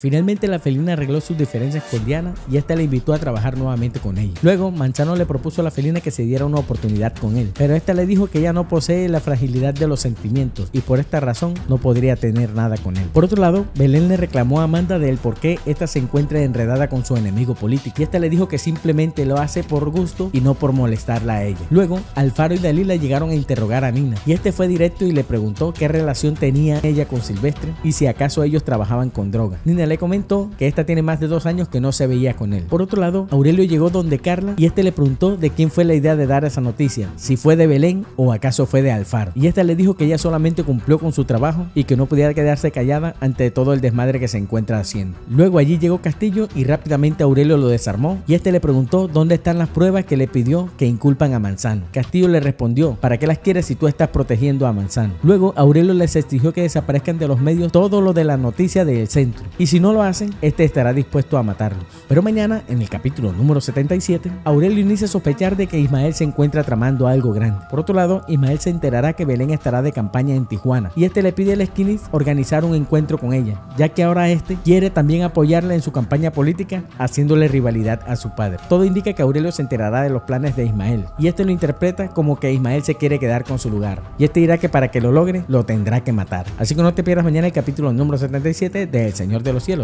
Finalmente la felina arregló sus diferencias con Diana y esta le invitó a trabajar nuevamente con ella. Luego, Manzano le propuso a la felina que se diera una oportunidad con él, pero esta le dijo que ella no posee la fragilidad de los sentimientos y por esta razón no podría tener nada con él. Por otro lado, Belén le reclamó a Amanda del por qué esta se encuentra enredada con su enemigo político y esta le dijo que simplemente lo hace por gusto y no por molestarla a ella. Luego, Alfaro y Dalila llegaron a interrogar a Nina y este fue directo y le preguntó qué relación tenía ella con Silvestre y si acaso ellos trabajaban con droga. Nina le comentó que esta tiene más de dos años que no se veía con él. Por otro lado, Aurelio llegó donde Carla y este le preguntó de quién fue la idea de dar esa noticia, si fue de Belén o acaso fue de Alfaro. Y esta le dijo que ella solamente cumplió con su trabajo y que no podía quedarse callada ante todo el desmadre que se encuentra haciendo. Luego allí llegó Castillo y rápidamente Aurelio lo desarmó y este le preguntó dónde están las pruebas que le pidió que inculpan a Manzano. Castillo le respondió, ¿para qué las quieres si tú estás protegiendo a Manzano? Luego Aurelio les exigió que desaparezcan de los medios todo lo de la noticia del centro y no lo hacen este estará dispuesto a matarlos. Pero mañana, en el capítulo número 77, Aurelio inicia a sospechar de que Ismael se encuentra tramando algo grande. Por otro lado, Ismael se enterará que Belén estará de campaña en Tijuana y este le pide al Skinny organizar un encuentro con ella, ya que ahora este quiere también apoyarla en su campaña política, haciéndole rivalidad a su padre. Todo indica que Aurelio se enterará de los planes de Ismael y este lo interpreta como que Ismael se quiere quedar con su lugar y este dirá que para que lo logre lo tendrá que matar. Así que no te pierdas mañana el capítulo número 77 de El Señor de los